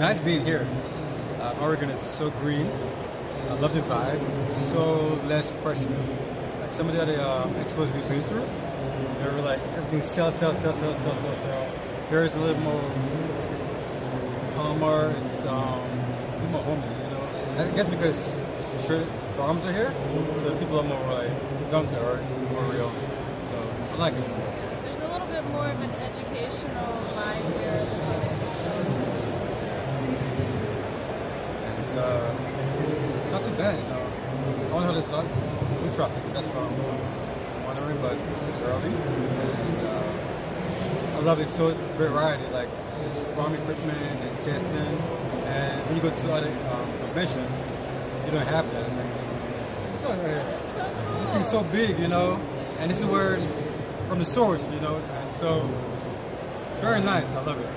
nice being here. Uh, Oregon is so green. I love the vibe. It's so less pressure. Like some of the other uh, expos we've been through, they were like everything sell, sell, sell, sell, sell, sell, sell. Here is a little more calmer. It's um, a little more homely, you know. I guess because sure, farms are here, so people are more like gunked or more real. So I like it. There's a little bit more of an educational vibe here bad, you know. I don't know the not food traffic. That's what I'm wondering, but it's too early. And uh, I love it. So variety, like there's farm equipment, there's testing, and when you go to other um, convention, you don't have that. Like, it's not right here. So This cool. thing's so big, you know, and this is where from the source, you know, and so very nice. I love it.